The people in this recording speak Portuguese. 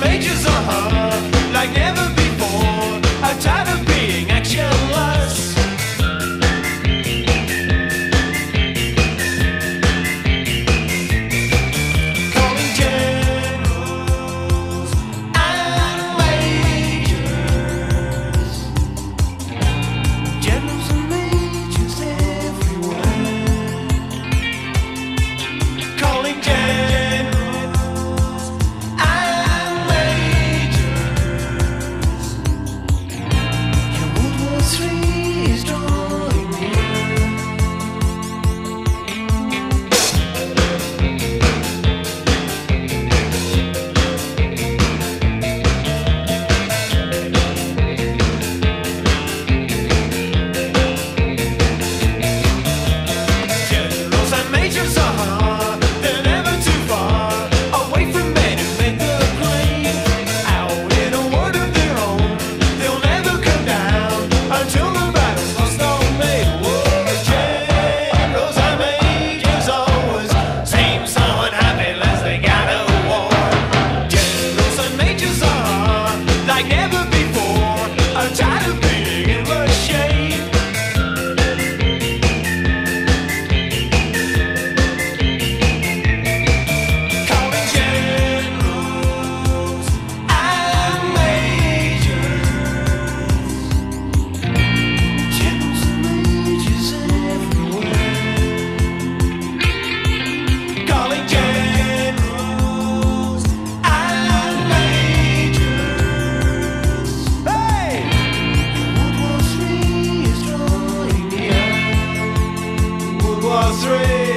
majors are. three.